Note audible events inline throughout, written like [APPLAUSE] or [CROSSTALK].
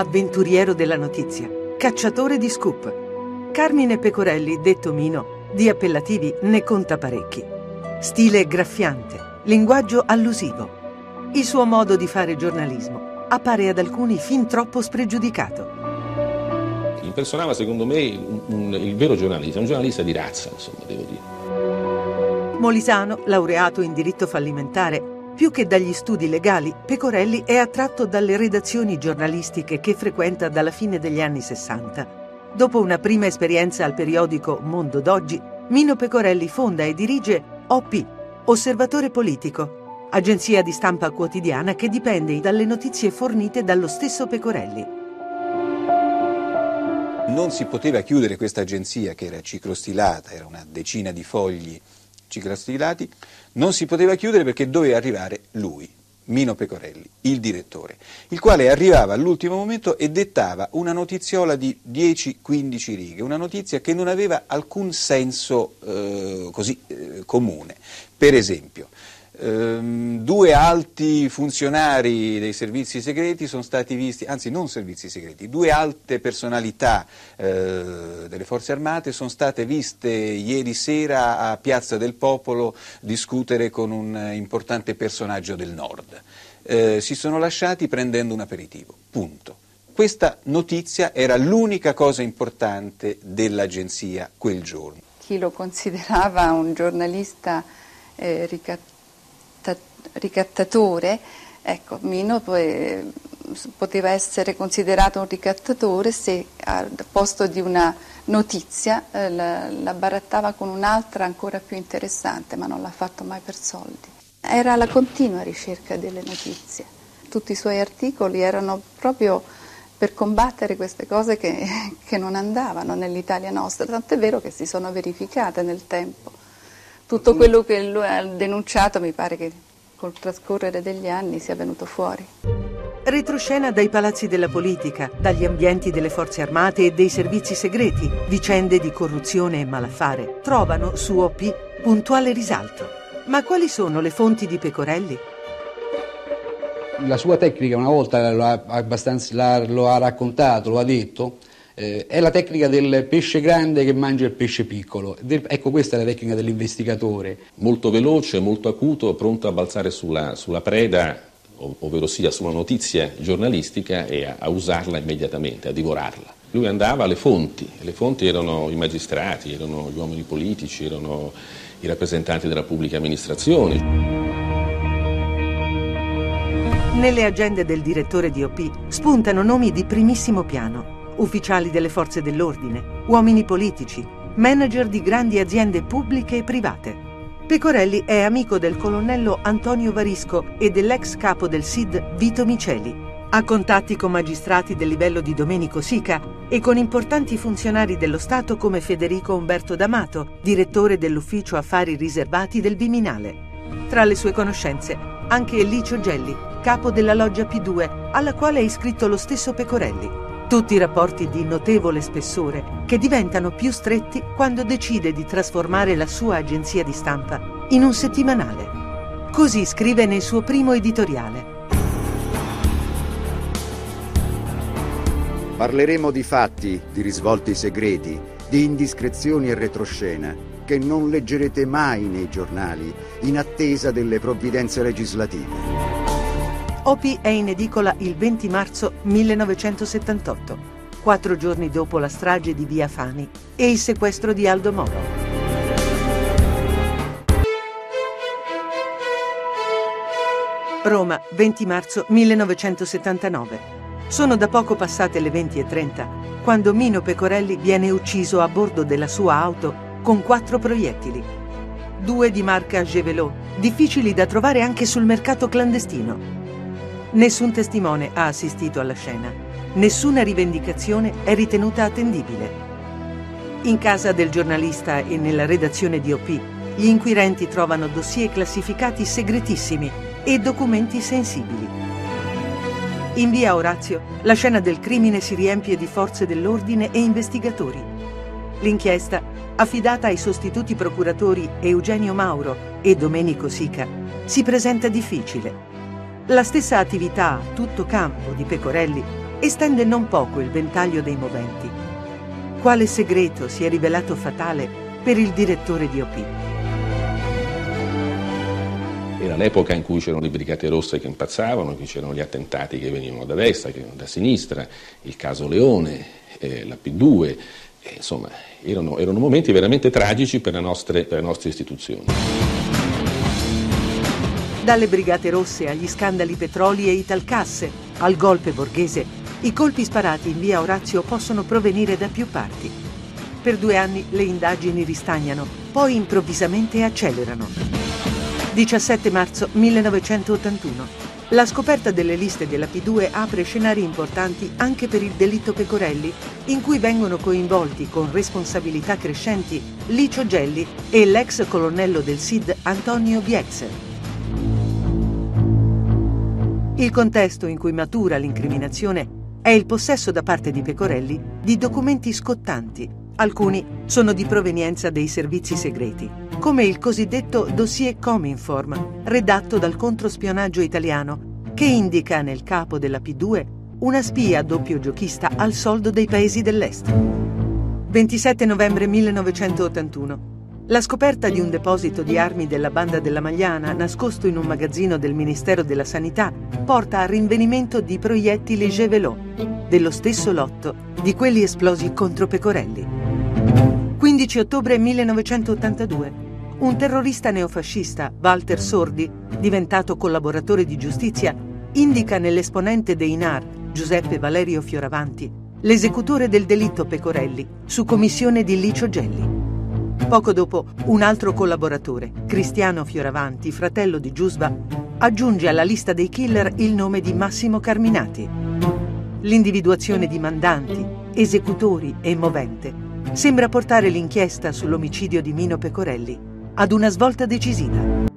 avventuriero della notizia, cacciatore di scoop. Carmine Pecorelli, detto Mino, di appellativi ne conta parecchi. Stile graffiante, linguaggio allusivo. Il suo modo di fare giornalismo appare ad alcuni fin troppo spregiudicato. Impersonava secondo me un, un, il vero giornalista, un giornalista di razza, insomma, devo dire. Molisano, laureato in diritto fallimentare, più che dagli studi legali, Pecorelli è attratto dalle redazioni giornalistiche che frequenta dalla fine degli anni 60. Dopo una prima esperienza al periodico Mondo d'Oggi, Mino Pecorelli fonda e dirige OP, Osservatore Politico, agenzia di stampa quotidiana che dipende dalle notizie fornite dallo stesso Pecorelli. Non si poteva chiudere questa agenzia che era ciclostilata, era una decina di fogli ciclostilati, non si poteva chiudere perché doveva arrivare lui, Mino Pecorelli, il direttore, il quale arrivava all'ultimo momento e dettava una notiziola di 10-15 righe, una notizia che non aveva alcun senso eh, così eh, comune. Per esempio, ehm, due alti funzionari dei servizi segreti sono stati visti, anzi non servizi segreti, due alte personalità eh, delle forze armate sono state viste ieri sera a Piazza del Popolo discutere con un importante personaggio del nord. Eh, si sono lasciati prendendo un aperitivo, punto. Questa notizia era l'unica cosa importante dell'agenzia quel giorno. Chi lo considerava un giornalista eh, ricattato ricattatore, ecco, Mino poi, poteva essere considerato un ricattatore se al posto di una notizia eh, la, la barattava con un'altra ancora più interessante, ma non l'ha fatto mai per soldi. Era la continua ricerca delle notizie. Tutti i suoi articoli erano proprio per combattere queste cose che, [LAUGHS] che non andavano nell'Italia nostra, tant'è vero che si sono verificate nel tempo. Tutto quello che lui ha denunciato mi pare che col trascorrere degli anni sia venuto fuori. Retroscena dai palazzi della politica, dagli ambienti delle forze armate e dei servizi segreti, vicende di corruzione e malaffare trovano su OP puntuale risalto. Ma quali sono le fonti di Pecorelli? La sua tecnica una volta lo ha, lo ha raccontato, lo ha detto, eh, è la tecnica del pesce grande che mangia il pesce piccolo. ecco, questa è la tecnica dell'investigatore. Molto veloce, molto acuto, pronto a balzare sulla, sulla preda, ovvero sia sulla notizia giornalistica e a, a usarla immediatamente, a divorarla. Lui andava alle fonti, le fonti erano i magistrati, erano gli uomini politici, erano i rappresentanti della pubblica amministrazione. Nelle agende del direttore di OP spuntano nomi di primissimo piano ufficiali delle forze dell'ordine, uomini politici, manager di grandi aziende pubbliche e private. Pecorelli è amico del colonnello Antonio Varisco e dell'ex capo del SID Vito Miceli. Ha contatti con magistrati del livello di Domenico Sica e con importanti funzionari dello Stato come Federico Umberto D'Amato, direttore dell'ufficio affari riservati del Viminale. Tra le sue conoscenze anche Licio Gelli, capo della loggia P2, alla quale è iscritto lo stesso Pecorelli. Tutti rapporti di notevole spessore che diventano più stretti quando decide di trasformare la sua agenzia di stampa in un settimanale. Così scrive nel suo primo editoriale. Parleremo di fatti, di risvolti segreti, di indiscrezioni e retroscena che non leggerete mai nei giornali in attesa delle provvidenze legislative. Opie è in edicola il 20 marzo 1978, quattro giorni dopo la strage di Via Fani e il sequestro di Aldo Moro. Roma, 20 marzo 1979. Sono da poco passate le 20.30 quando Mino Pecorelli viene ucciso a bordo della sua auto con quattro proiettili. Due di marca Gevelot, difficili da trovare anche sul mercato clandestino. Nessun testimone ha assistito alla scena. Nessuna rivendicazione è ritenuta attendibile. In casa del giornalista e nella redazione di OP, gli inquirenti trovano dossier classificati segretissimi e documenti sensibili. In via Orazio, la scena del crimine si riempie di forze dell'ordine e investigatori. L'inchiesta, affidata ai sostituti procuratori Eugenio Mauro e Domenico Sica, si presenta difficile la stessa attività a tutto campo di Pecorelli estende non poco il ventaglio dei moventi. Quale segreto si è rivelato fatale per il direttore di OP? Era l'epoca in cui c'erano le brigate rosse che impazzavano, cui c'erano gli attentati che venivano da destra, che da sinistra, il caso Leone, eh, la P2, eh, insomma erano, erano, momenti veramente tragici per, nostre, per le nostre istituzioni. Dalle brigate rosse agli scandali petroli e italcasse, al golpe borghese, i colpi sparati in via Orazio possono provenire da più parti. Per due anni le indagini ristagnano, poi improvvisamente accelerano. 17 marzo 1981. La scoperta delle liste della P2 apre scenari importanti anche per il delitto Pecorelli, in cui vengono coinvolti con responsabilità crescenti Licio Gelli e l'ex colonnello del SID Antonio Biexer. Il contesto in cui matura l'incriminazione è il possesso da parte di Pecorelli di documenti scottanti. Alcuni sono di provenienza dei servizi segreti come il cosiddetto dossier Cominform, redatto dal controspionaggio italiano, che indica nel capo della P2 una spia doppio giochista al soldo dei paesi dell'Est. 27 novembre 1981. La scoperta di un deposito di armi della banda della Magliana, nascosto in un magazzino del Ministero della Sanità, porta al rinvenimento di proiettili Gevelot, dello stesso lotto di quelli esplosi contro Pecorelli. 15 ottobre 1982 un terrorista neofascista, Walter Sordi, diventato collaboratore di giustizia, indica nell'esponente dei NAR, Giuseppe Valerio Fioravanti, l'esecutore del delitto Pecorelli, su commissione di Licio Gelli. Poco dopo, un altro collaboratore, Cristiano Fioravanti, fratello di Giusva, aggiunge alla lista dei killer il nome di Massimo Carminati. L'individuazione di mandanti, esecutori e movente sembra portare l'inchiesta sull'omicidio di Mino Pecorelli ad una svolta decisiva.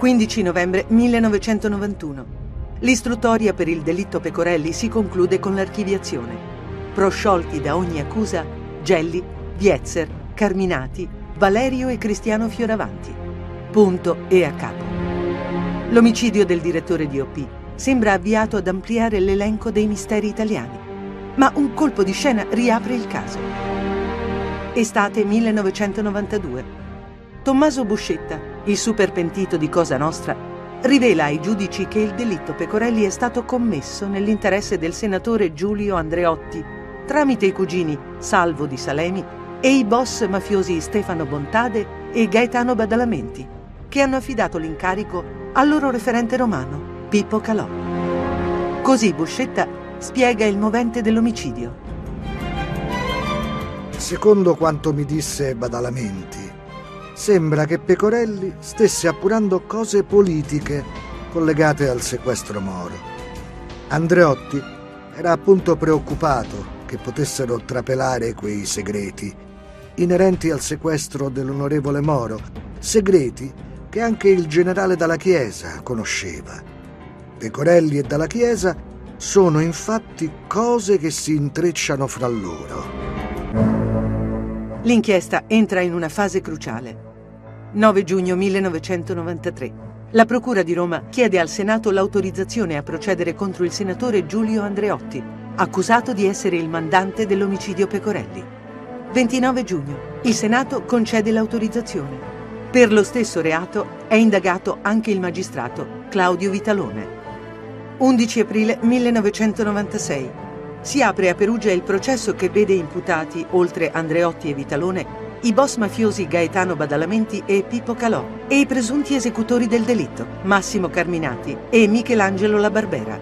«15 novembre 1991. L'istruttoria per il delitto Pecorelli si conclude con l'archiviazione. Prosciolti da ogni accusa Gelli, Vietzer, Carminati, Valerio e Cristiano Fioravanti. Punto e a capo. L'omicidio del direttore di OP sembra avviato ad ampliare l'elenco dei misteri italiani ma un colpo di scena riapre il caso. Estate 1992. Tommaso Buscetta, il super pentito di Cosa Nostra, rivela ai giudici che il delitto Pecorelli è stato commesso nell'interesse del senatore Giulio Andreotti tramite i cugini Salvo di Salemi e i boss mafiosi Stefano Bontade e Gaetano Badalamenti, che hanno affidato l'incarico al loro referente romano, Pippo Calò. Così Buscetta spiega il movente dell'omicidio. Secondo quanto mi disse Badalamenti, sembra che Pecorelli stesse appurando cose politiche collegate al sequestro Moro. Andreotti era appunto preoccupato che potessero trapelare quei segreti inerenti al sequestro dell'onorevole Moro, segreti che anche il generale Dalla Chiesa conosceva. Pecorelli e Dalla Chiesa sono infatti cose che si intrecciano fra loro. L'inchiesta entra in una fase cruciale. 9 giugno 1993. La Procura di Roma chiede al Senato l'autorizzazione a procedere contro il senatore Giulio Andreotti, accusato di essere il mandante dell'omicidio Pecorelli. 29 giugno. Il Senato concede l'autorizzazione. Per lo stesso reato è indagato anche il magistrato Claudio Vitalone. 11 aprile 1996. Si apre a Perugia il processo che vede imputati, oltre Andreotti e Vitalone, i boss mafiosi Gaetano Badalamenti e Pippo Calò e i presunti esecutori del delitto, Massimo Carminati e Michelangelo La Barbera.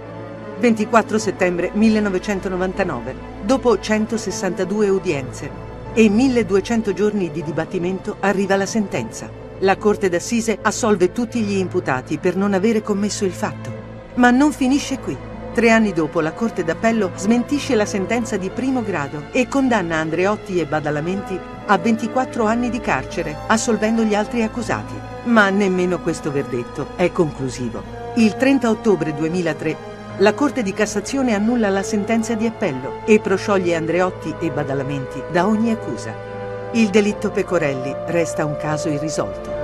24 settembre 1999, dopo 162 udienze e 1200 giorni di dibattimento, arriva la sentenza. La Corte d'Assise assolve tutti gli imputati per non avere commesso il fatto. Ma non finisce qui. Tre anni dopo la Corte d'Appello smentisce la sentenza di primo grado e condanna Andreotti e Badalamenti a 24 anni di carcere, assolvendo gli altri accusati. Ma nemmeno questo verdetto è conclusivo. Il 30 ottobre 2003 la Corte di Cassazione annulla la sentenza di appello e proscioglie Andreotti e Badalamenti da ogni accusa. Il delitto Pecorelli resta un caso irrisolto.